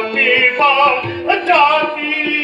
people, a donkey.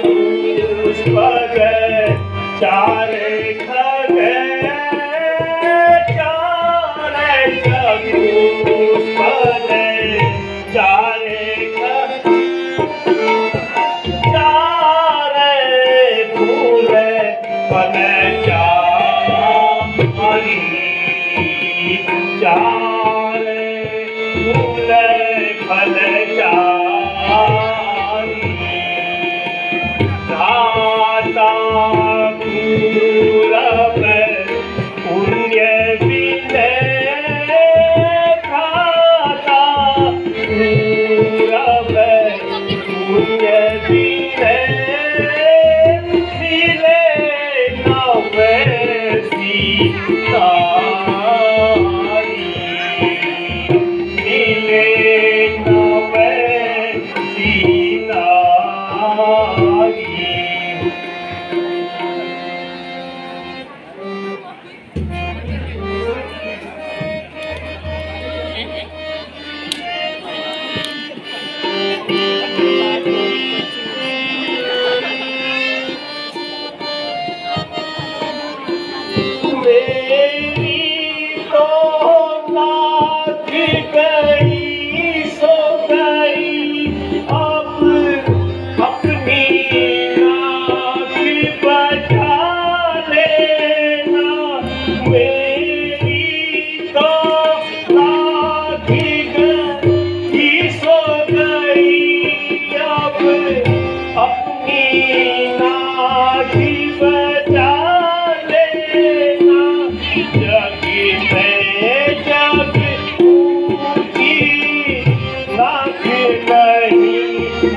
पुष्पग चारे खगे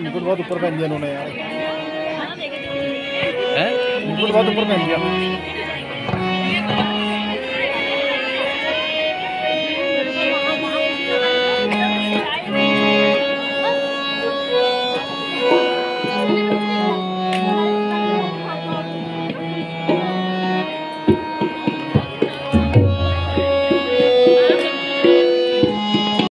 मुकुट बहुत ऊपर पहन दिया उन्होंने यार। हाँ, मुकुट बहुत ऊपर पहन दिया।